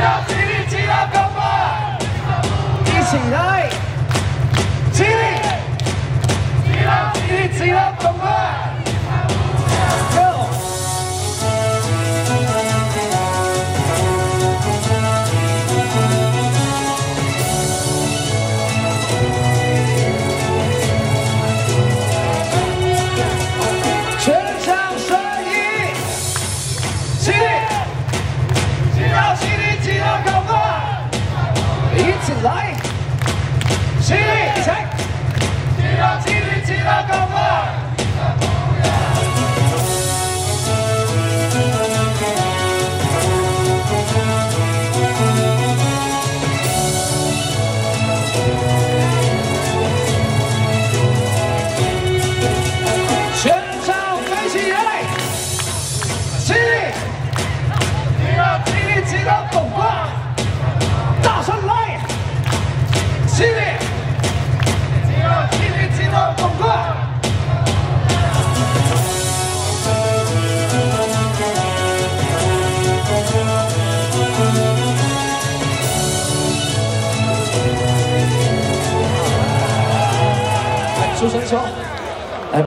起立，起立，起立，起立，干嘛？一起来，起立，起立，起立，起立，干嘛？来，起立，起立，干嘛？大声来！起立！起立！起立！起立！动作！来，出声球。